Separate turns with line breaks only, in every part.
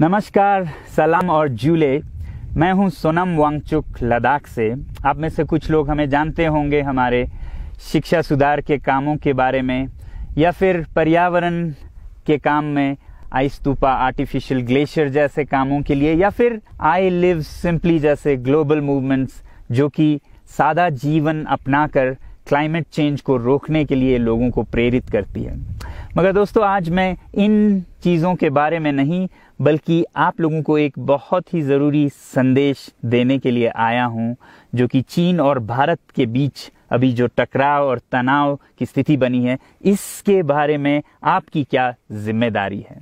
नमस्कार, सलाम और जूले। मैं हूँ सोनम वांगचुक लद्दाख से। आप में से कुछ लोग हमें जानते होंगे हमारे शिक्षा सुधार के कामों के बारे में, या फिर पर्यावरण के काम में आई स्तूपा आर्टिफिशियल ग्लेशियर जैसे कामों के लिए, या फिर आई लिव सिंपली जैसे ग्लोबल मूवमेंट्स जो कि सादा जीवन अपनाकर क्लाइमेट चेंज को रोकने के लिए लोगों को प्रेरित करती है। मगर दोस्तों, आज मैं इन चीज़ों के बारे में नहीं बल्कि आप लोगों को एक बहुत ही ज़रूरी संदेश देने के लिए आया हूँ, जो कि चीन और भारत के बीच अभी जो टकराव और तनाव की स्थिति बनी है, इसके बारे में आपकी क्या ज़िम्मेदारी है?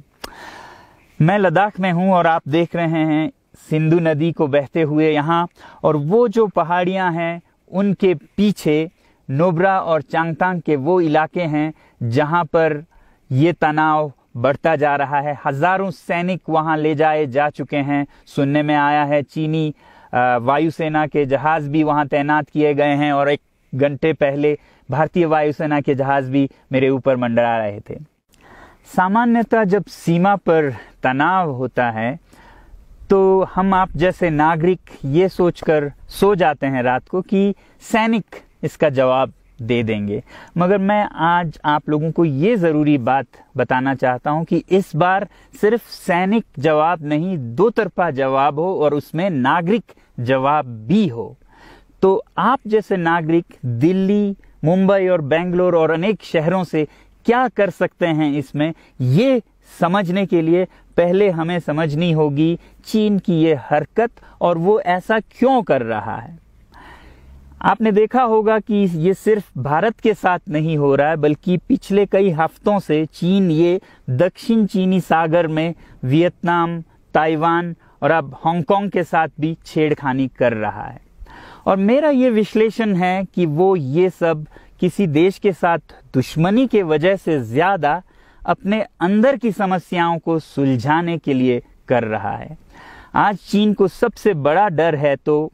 मैं लद्दाख में हूँ और आप देख रहे हैं सिंधु नदी को बहते हुए यहाँ, और वो जो पहाड़ियाँ हैं, उनके पीछे नोबरा और चांगतांग के वो इलाके हैं, जहाँ पर ये तनाव बढ़ता जा रहा है। हज़ारों सैनिक वहाँ ले जाए जा चुके हैं। सुनने में आया है, चीनी वायुसेना के जहाज़ भी वहाँ तैनात किए गए हैं और एक घंटे पहले भारतीय वायुसेना के जहाज़ भी मेरे ऊपर मंडरा रहे थे। सामान्यतः जब सीमा पर तनाव होता है तो हम आप जैसे नागरिक ये सोचकर सो जाते हैं रात को कि सैनिक इसका जवाब दे देंगे। मगर मैं आज आप लोगों को ये ज़रूरी बात बताना चाहता हूँ कि इस बार सिर्फ़ सैनिक जवाब नहीं, दो तरफा जवाब हो और उसमें नागरिक जवाब भी हो। तो आप जैसे नागरिक दिल्ली, मुंबई और बेंगलोर और अनेक शहरों से क्या कर सकते हैं इसमें, ये समझने के लिए पहले हमें समझनी होगी, चीन की ये हरकत और वो ऐसा क्यों कर रहा है। आपने देखा होगा कि ये सिर्फ़ भारत के साथ नहीं हो रहा है, बल्कि पिछले कई हफ्तों से चीन, ये दक्षिण चीनी सागर में वियतनाम, ताइवान और अब हांगकांग के साथ भी छेड़खानी कर रहा है। और मेरा ये विश्लेषण है कि वो ये सब किसी देश के साथ दुश्मनी के वजह से ज़्यादा अपने अंदर की समस्याओं को सुलझाने के लिए कर रहा है। आज चीन को सबसे बड़ा डर है तो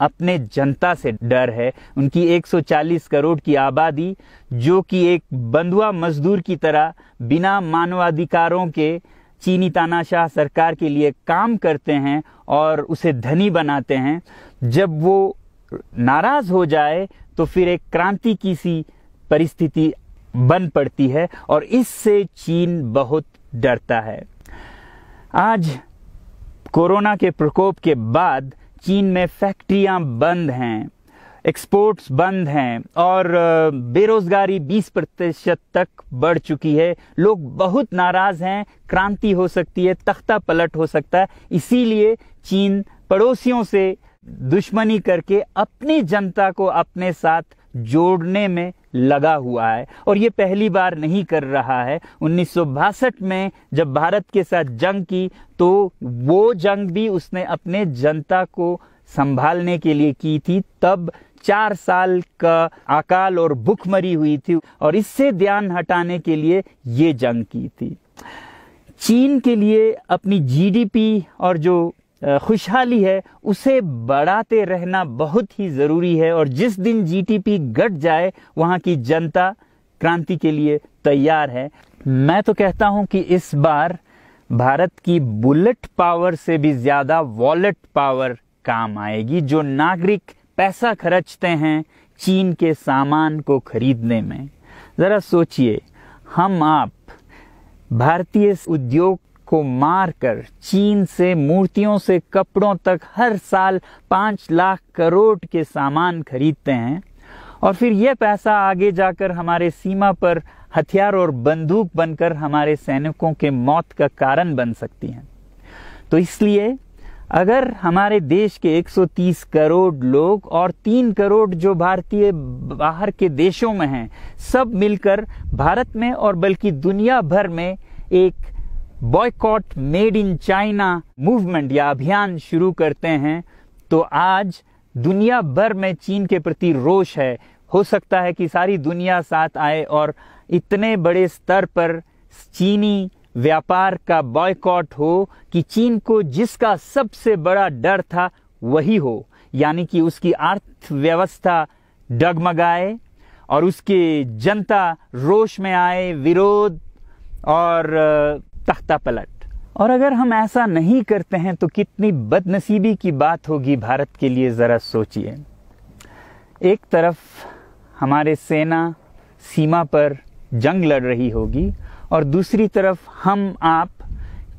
अपने जनता से डर है। उनकी 140 करोड़ की आबादी, जो कि एक बंधुआ मजदूर की तरह बिना मानवाधिकारों के चीनी तानाशाह सरकार के लिए काम करते हैं और उसे धनी बनाते हैं, जब वो नाराज़ हो जाए तो फिर एक क्रांति की सी परिस्थिति बन पड़ती है और इससे चीन बहुत डरता है। आज कोरोना के प्रकोप के बाद चीन में फैक्ट्रियाँ बंद हैं एक्सपोर्ट्स बंद हैं, और बेरोजगारी 20 प्रतिशत तक बढ़ चुकी है। लोग बहुत नाराज़ हैं, क्रांति हो सकती है, तख्ता पलट हो सकता है। इसीलिए चीन पड़ोसियों से दुश्मनी करके अपनी जनता को अपने साथ जोड़ने में लगा हुआ है और ये पहली बार नहीं कर रहा है। उन्नीस सौ बासठ में जब भारत के साथ जंग की तो वो जंग भी उसने अपने जनता को संभालने के लिए की थी। तब चार साल का अकाल और भूखमरी हुई थी और इससे ध्यान हटाने के लिए ये जंग की थी। चीन के लिए अपनी जीडीपी और जो खुशहाली है, उसे बढ़ाते रहना बहुत ही ज़रूरी है और जिस दिन जीटीपी घट जाए, वहाँ की जनता क्रांति के लिए तैयार है। मैं तो कहता हूँ कि इस बार भारत की बुलेट पावर से भी ज़्यादा वॉलेट पावर काम आएगी, जो नागरिक पैसा खर्चते हैं चीन के सामान को खरीदने में। ज़रा सोचिए, हम आप भारतीय उद्योग को मारकर चीन से, मूर्तियों से, कपड़ों तक हर साल पाँच लाख करोड़ के सामान खरीदते हैं। और फिर यह पैसा आगे जाकर हमारे सीमा पर हथियार और बंदूक बनकर हमारे सैनिकों के मौत का कारण बन सकती हैं। तो इसलिए अगर हमारे देश के 130 करोड़ लोग और तीन करोड़ जो भारतीय बाहर के देशों में हैं, सब मिलकर भारत में और बल्कि दुनिया भर में एक boycott made in China movement या अभियान शुरू करते हैं तो आज दुनिया भर में चीन के प्रति रोष है। हो सकता है कि सारी दुनिया साथ आए और इतने बड़े स्तर पर चीनी व्यापार का बॉयकॉट हो कि चीन को जिसका सबसे बड़ा डर था वही हो। यानी कि उसकी अर्थव्यवस्था डगमगाए और उसकी जनता रोष में आए, विरोध और तख्ता पलट। और अगर हम ऐसा नहीं करते हैं तो कितनी बदनसीबी की बात होगी भारत के लिए, ज़रा सोचिए। एक तरफ़ हमारे सेना सीमा पर जंग लड़ रही होगी, और दूसरी तरफ़ हम, आप,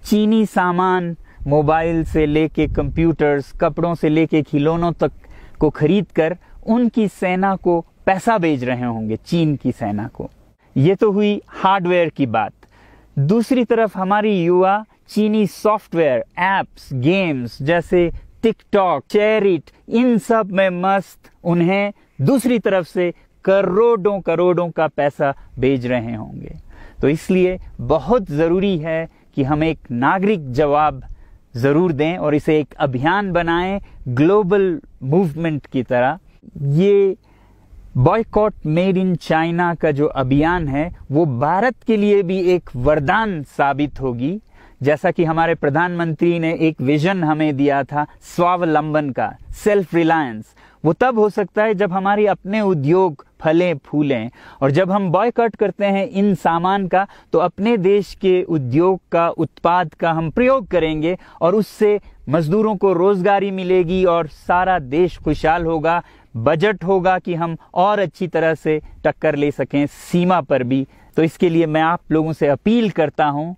चीनी सामान मोबाइल से लेके कंप्यूटर्स, कपड़ों से लेके खिलौनों तक को खरीद कर उनकी सेना को पैसा भेज रहे होंगे, चीन की सेना को। ये तो हुई हार्डवेयर की बात। दूसरी तरफ़ हमारी युवा चीनी सॉफ्टवेयर एप्स गेम्स जैसे टिकटॉक चेरिट इन सब में मस्त उन्हें दूसरी तरफ़ से करोड़ों करोड़ों का पैसा भेज रहे होंगे। तो इसलिए बहुत ज़रूरी है कि हम एक नागरिक जवाब ज़रूर दें और इसे एक अभियान बनाएँ ग्लोबल मूवमेंट की तरह। ये बॉयकॉट मेड इन चाइना का जो अभियान है, वो भारत के लिए भी एक वरदान साबित होगी। जैसा कि हमारे प्रधानमंत्री ने एक विजन हमें दिया था, स्वावलंबन का सेल्फ रिलायंस वो तब हो सकता है जब हमारी अपने उद्योग फलें, फूलें। और जब हम बॉयकॉट करते हैं इन सामान का तो अपने देश के उद्योग का, उत्पाद का हम प्रयोग करेंगे और उससे मजदूरों को रोजगारी मिलेगी और सारा देश खुशहाल होगा। बजट होगा कि हम और अच्छी तरह से टक्कर ले सकें सीमा पर भी। तो इसके लिए मैं आप लोगों से अपील करता हूँ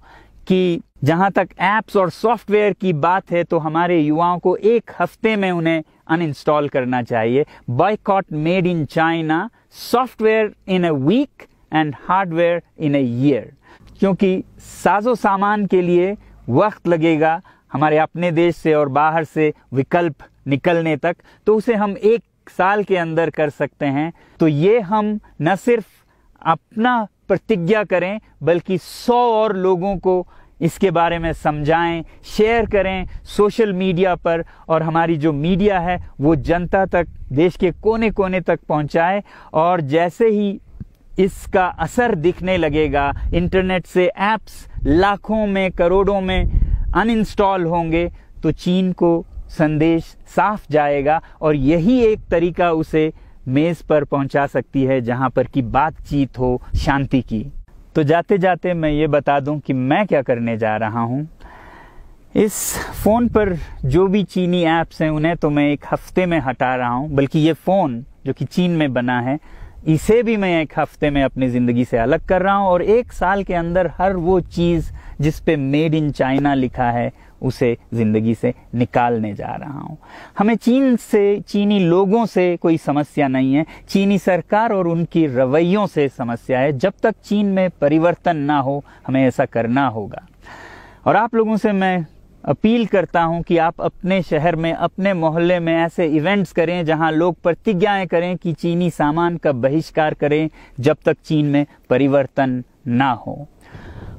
कि जहाँ तक एप्स और सॉफ्टवेयर की बात है तो हमारे युवाओं को एक हफ़्ते में उन्हें अनइंस्टॉल करना चाहिए। Boycott made in China software in a week and hardware in a year क्योंकि साजो सामान के लिए वक्त लगेगा हमारे अपने देश से और बाहर से विकल्प निकलने तक तो उसे हम एक साल के अंदर कर सकते हैं। तो ये हम न सिर्फ़ अपना प्रतिज्ञा करें, बल्कि सौ और लोगों को इसके बारे में समझाएँ शेयर करें सोशल मीडिया पर, और हमारी जो मीडिया है, वो जनता तक, देश के कोने कोने तक पहुँचाए। और जैसे ही इसका असर दिखने लगेगा इंटरनेट से एप्स लाखों में, करोड़ों में अनइंस्टॉल होंगे तो चीन को संदेश साफ़ जाएगा और यही एक तरीका उसे मेज पर पहुँचा सकती है जहाँ पर की बातचीत हो शांति की। तो जाते जाते मैं ये बता दूँ कि मैं क्या करने जा रहा हूँ। इस फ़ोन पर जो भी चीनी ऐप्स हैं, उन्हें तो मैं एक हफ़्ते में हटा रहा हूँ, बल्कि ये फ़ोन जो कि चीन में बना है, इसे भी मैं एक हफ़्ते में अपनी ज़िंदगी से अलग कर रहा हूँ और एक साल के अंदर हर वो चीज़ जिस पे मेड इन चाइना लिखा है उसे ज़िंदगी से निकालने जा रहा हूँ। हमें चीन से, चीनी लोगों से कोई समस्या नहीं है। चीनी सरकार और उनकी रवैयों से समस्या है। जब तक चीन में परिवर्तन ना हो, हमें ऐसा करना होगा। और आप लोगों से मैं अपील करता हूँ कि आप अपने शहर में, अपने मोहल्ले में ऐसे इवेंट्स करें जहाँ लोग प्रतिज्ञाएँ करें कि चीनी सामान का बहिष्कार करें जब तक चीन में परिवर्तन ना हो।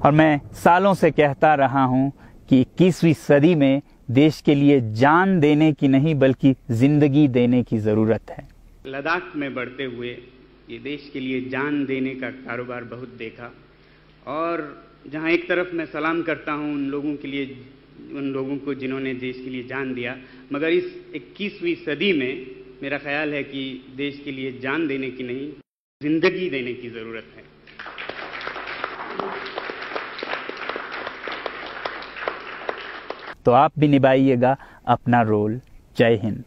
और मैं सालों से कहता रहा हूँ कि इक्कीसवीं सदी में देश के लिए जान देने की नहीं, बल्कि ज़िंदगी देने की ज़रूरत है।
लद्दाख में बढ़ते हुए ये देश के लिए जान देने का कारोबार बहुत देखा। और जहाँ एक तरफ़ मैं सलाम करता हूँ उन लोगों के लिए, उन लोगों को जिन्होंने देश के लिए जान दिया, मगर इस 21वीं सदी में मेरा ख्याल है कि देश के लिए जान देने की नहीं, ज़िंदगी देने की ज़रूरत है।
तो आप भी निभाइएगा अपना रोल। जय हिंद।